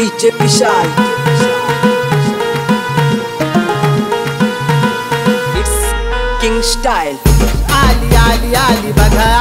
DJ Bishai. It's King Style. Ali, Ali, Ali, bagha.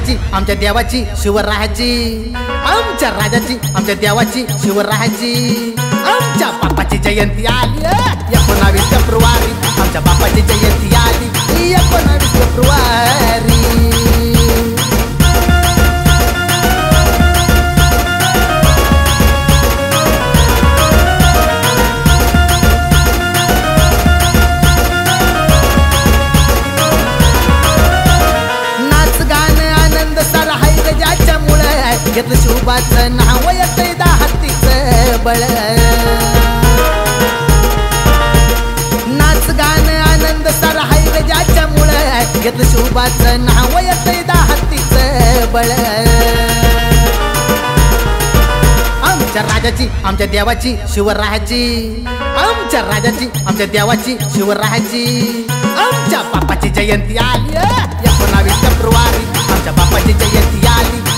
राजाची आमच्या देवाची शिवरायाची आमच्या राजाची आमच्या देवाची शिवरायाची आमच्या बापाची जयंती आली एकोणावीस फेब्रुवारी. आमच्या बापाची जयंती आली एकोणावीस फेब्रुवारी. देवाचं नाव येतंय दाहतीचं बळ. नाच गाणं आनंद सर हाय ज्याच्या मुळे घेतलं शुभाचं नाव येतंय दाहतीचं बळ. आमच्या राजाची आमच्या देवाची शिवरायाची आमच्या राजाची आमच्या देवाची शिवरायाची आमच्या बापाची जयंती आली एकोणावीस फेब्रुवारी आमच्या बापाची जयंती आली.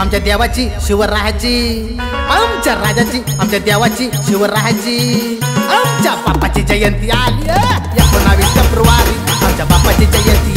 आमच्या देवाची शिवरायाची आमच्या राजाची आमच्या देवाची शिवरायाची आमच्या बापाची जयंती आली एकोणावीस फेब्रुवारी आमच्या बापाची जयंती.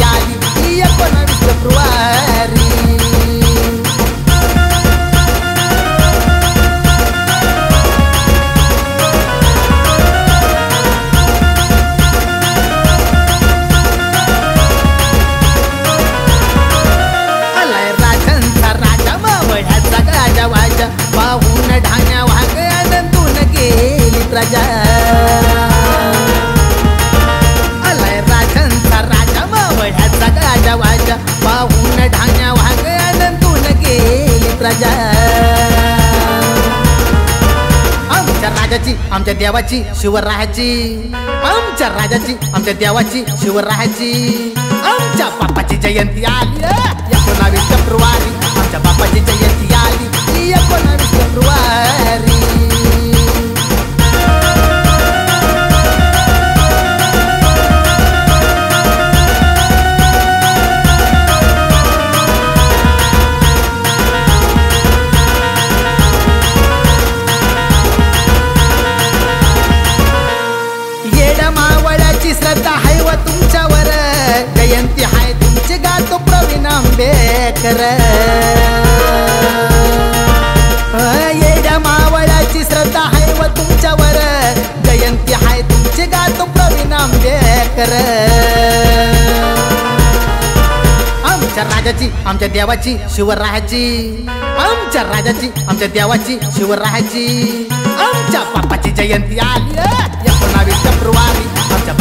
आलाय राजांचा राजा मावळ्याचा वाजा पाहून ढाण्या वाग आनंदून गेली प्रजा आमच्या राजाची आमच्या देवाची शिवरायाची आमच्या राजाची आमच्या देवाची शिवरायाची आमच्या बापाची जयंती आली एकोणावीस फेब्रुवारी आमच्या बापाची जयंती आंबेकर येड मावळ्याची श्रद्धा हाय व तुमच्यावर. जयंती आहे तुमची गातो प्रवीण आंबेकर आमच्या राजाची आमच्या देवाची शिवरायाची आमच्या राजाची आमच्या देवाची शिवरायाची आमच्या बापाची जयंती आली एकोणावीस फेब्रुवारी आमच्या